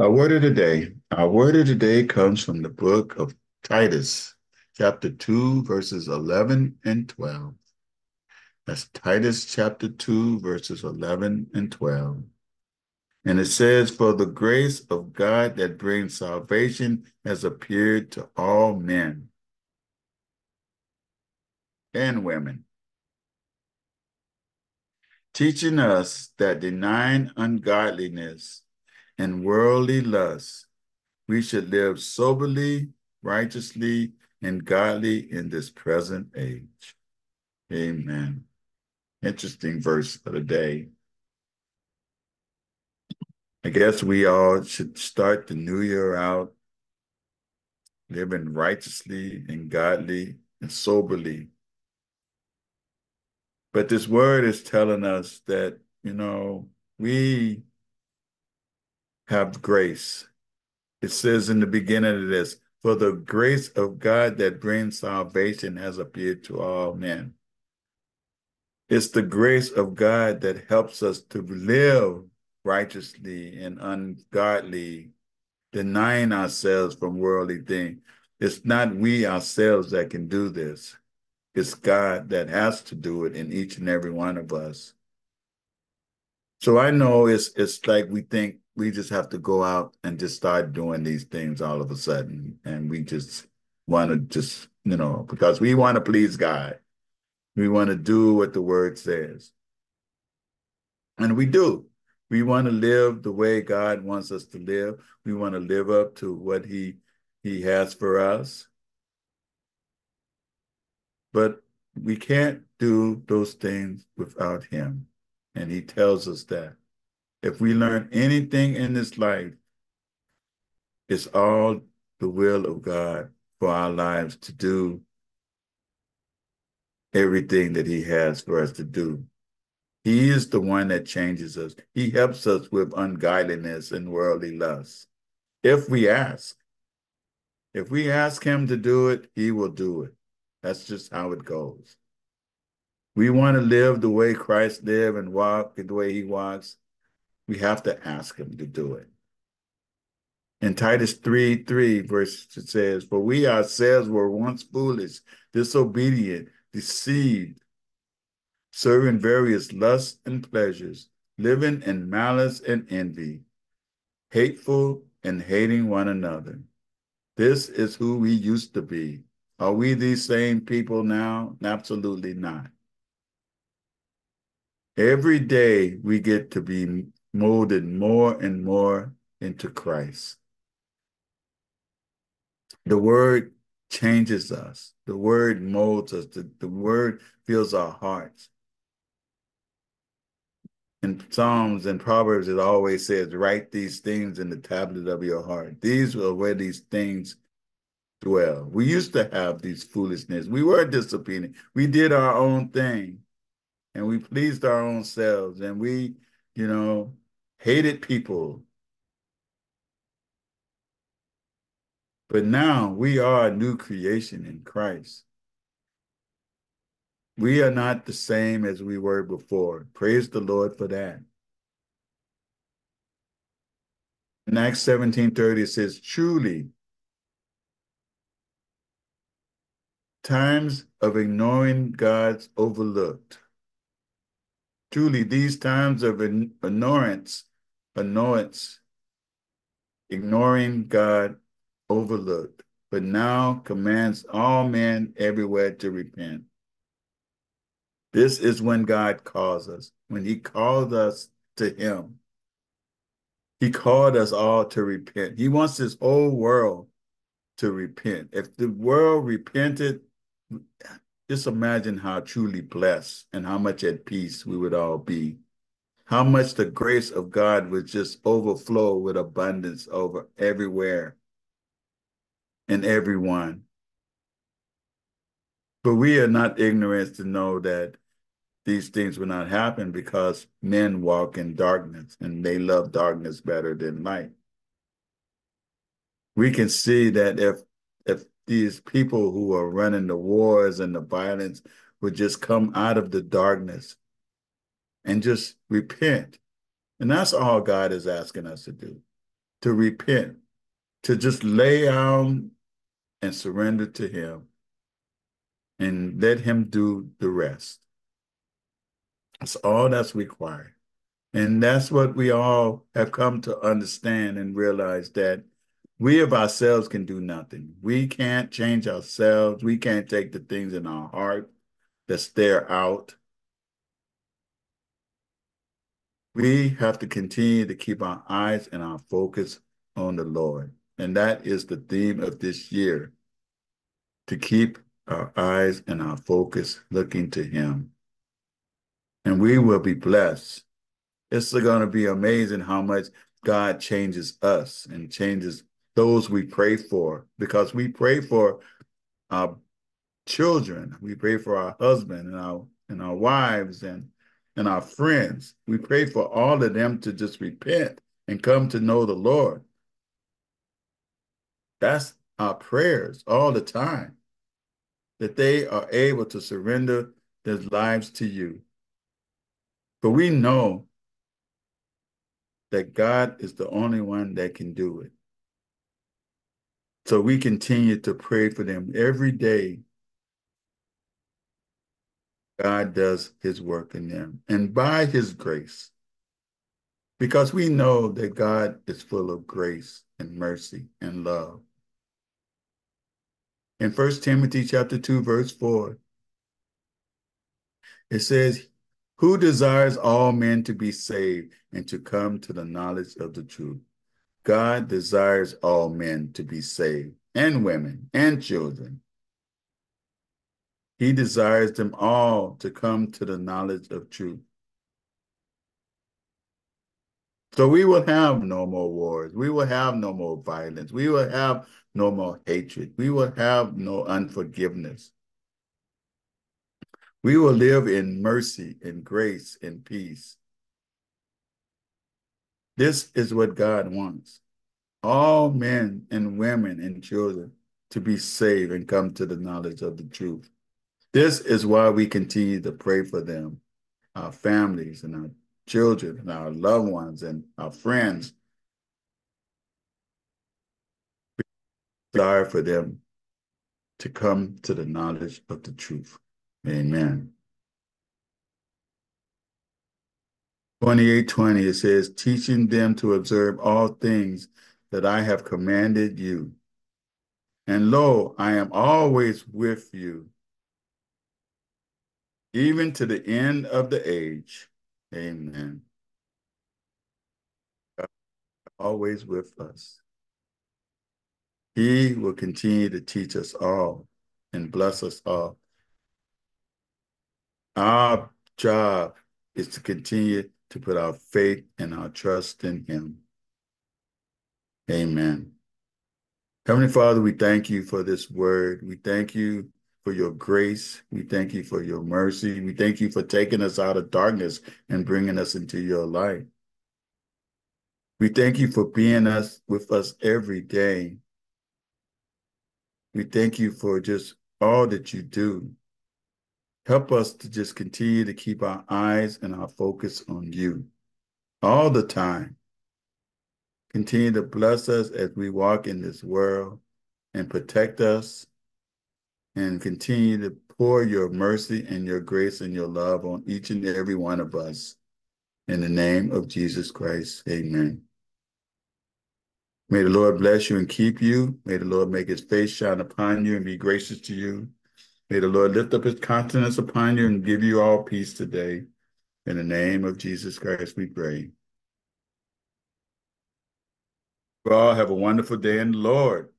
Our word of the day. Our word of the day comes from the book of Titus, chapter 2, verses 11 and 12. That's Titus chapter 2, verses 11 and 12. And it says, For the grace of God that brings salvation has appeared to all men and women, teaching us that denying ungodliness and worldly lusts, we should live soberly, righteously, and godly in this present age. Amen. Interesting verse of the day. I guess we all should start the new year out living righteously and godly and soberly. But this word is telling us that, you know, we have grace. It says in the beginning of this, for the grace of God that brings salvation has appeared to all men. It's the grace of God that helps us to live righteously and ungodly, denying ourselves from worldly things. It's not we ourselves that can do this. It's God that has to do it in each and every one of us. So I know it's it's like we think we just have to go out and just start doing these things all of a sudden, and we just want to just you know because we want to please God, we want to do what the Word says, and we do. We want to live the way God wants us to live. We want to live up to what He He has for us. But we can't do those things without Him. And He tells us that. If we learn anything in this life, it's all the will of God for our lives to do everything that He has for us to do. He is the one that changes us. He helps us with ungodliness and worldly lust. If we ask, if we ask Him to do it, He will do it. That's just how it goes. We want to live the way Christ lived and walk the way He walks. We have to ask Him to do it. In Titus 3 3, verse it says, For we ourselves were once foolish, disobedient, deceived serving various lusts and pleasures, living in malice and envy, hateful and hating one another. This is who we used to be. Are we these same people now? Absolutely not. Every day we get to be molded more and more into Christ. The word changes us. The word molds us. The, the word fills our hearts in Psalms and Proverbs, it always says, write these things in the tablet of your heart. These are where these things dwell. We used to have these foolishness. We were disobedient. We did our own thing and we pleased our own selves and we, you know, hated people. But now we are a new creation in Christ. We are not the same as we were before. Praise the Lord for that. In Acts 17 30, it says, Truly, times of ignoring God's overlooked. Truly, these times of ignorance, annoyance, ignoring God overlooked, but now commands all men everywhere to repent. This is when God calls us, when He called us to Him. He called us all to repent. He wants this whole world to repent. If the world repented, just imagine how truly blessed and how much at peace we would all be. How much the grace of God would just overflow with abundance over everywhere and everyone. But we are not ignorant to know that these things will not happen because men walk in darkness and they love darkness better than light. We can see that if if these people who are running the wars and the violence would just come out of the darkness and just repent. And that's all God is asking us to do. to repent, to just lay down and surrender to Him and let Him do the rest. That's all that's required. And that's what we all have come to understand and realize that we of ourselves can do nothing. We can't change ourselves. We can't take the things in our heart that stare out. We have to continue to keep our eyes and our focus on the Lord. And that is the theme of this year to keep our eyes and our focus looking to Him. And we will be blessed. It's going to be amazing how much God changes us and changes those we pray for because we pray for our children, we pray for our husband and our and our wives and and our friends. We pray for all of them to just repent and come to know the Lord. That's our prayers all the time. That they are able to surrender their lives to you. But we know that God is the only one that can do it. So we continue to pray for them every day. God does his work in them and by his grace. Because we know that God is full of grace and mercy and love. In 1 Timothy chapter 2, verse 4, it says, Who desires all men to be saved and to come to the knowledge of the truth? God desires all men to be saved, and women, and children. He desires them all to come to the knowledge of truth. So we will have no more wars. We will have no more violence. We will have no more hatred. We will have no unforgiveness. We will live in mercy and grace and peace. This is what God wants. All men and women and children to be saved and come to the knowledge of the truth. This is why we continue to pray for them, our families and our children and our loved ones and our friends. Desire for them to come to the knowledge of the truth. Amen. 2820, it says, teaching them to observe all things that I have commanded you. And lo, I am always with you, even to the end of the age. Amen. Always with us. He will continue to teach us all and bless us all. Our job is to continue to put our faith and our trust in him. Amen. Heavenly Father, we thank you for this word. We thank you for your grace. We thank you for your mercy. We thank you for taking us out of darkness and bringing us into your light. We thank you for being us with us every day. We thank you for just all that you do. Help us to just continue to keep our eyes and our focus on you all the time. Continue to bless us as we walk in this world and protect us and continue to pour your mercy and your grace and your love on each and every one of us. In the name of Jesus Christ, amen. May the Lord bless you and keep you. May the Lord make his face shine upon you and be gracious to you. May the Lord lift up his countenance upon you and give you all peace today. In the name of Jesus Christ, we pray. We all have a wonderful day in the Lord.